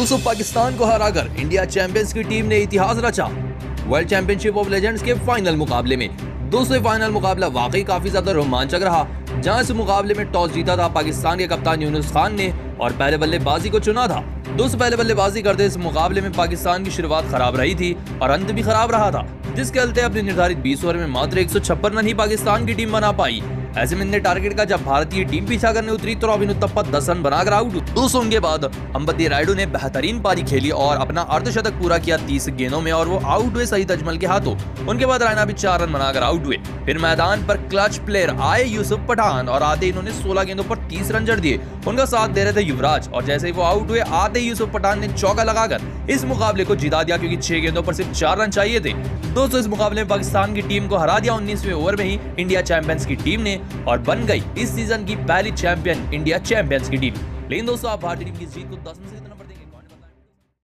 दोस्तों पाकिस्तान को हराकर इंडिया चैंपियंस की टीम ने इतिहास रचा। वर्ल्ड चैंपियनशिप ऑफ़ लेजेंड्स के फाइनल मुकाबले में दोस्तों फाइनल मुकाबला वाकई काफ़ी ज़्यादा रोमांचक रहा, जहाँ इस मुकाबले में टॉस जीता था पाकिस्तान के कप्तान यूनुस खान ने और पहले बल्लेबाजी को चुना था। दोस्तों पहले बल्लेबाजी करते इस मुकाबले में पाकिस्तान की शुरुआत खराब रही थी और अंत भी खराब रहा था, जिसके चलते अपने निर्धारित 20 ओवर में मात्र एक रन ही पाकिस्तान की टीम बना पाई। ऐसे में टारगेट का जब भारतीय टीम पीछा करने उतरी तो रॉबिन उत्तप्पा दस रन बनाकर आउट दो सौ उनके बाद अंबती रायडू ने बेहतरीन पारी खेली और अपना अर्धशतक पूरा किया तीस गेंदों में और वो आउट हुए सही तजमल के हाथों। उनके बाद रायना भी चार रन बनाकर आउट हुए। फिर मैदान पर क्लच प्लेयर आए यूसुफ पठान और आते इन्होंने सोलह गेंदों पर तीस रन जड़ दिए। उनका साथ दे रहे थे युवराज और जैसे ही वो आउट हुए, आते यूसुफ पठान ने चौका लगाकर इस मुकाबले को जिता दिया क्योंकि छह गेंदों पर सिर्फ़ चार रन चाहिए थे। दोस्तों, इस मुकाबले में पाकिस्तान की टीम को हरा दिया। उन्नीसवें ओवर में ही इंडिया चैंपियंस की टीम ने और बन गई इस सीज़न की पहली चैंपियन इंडिया चैंपियंस की टीम लेकिन दोस्तों, आप भारतीय टीम की जीत को दस में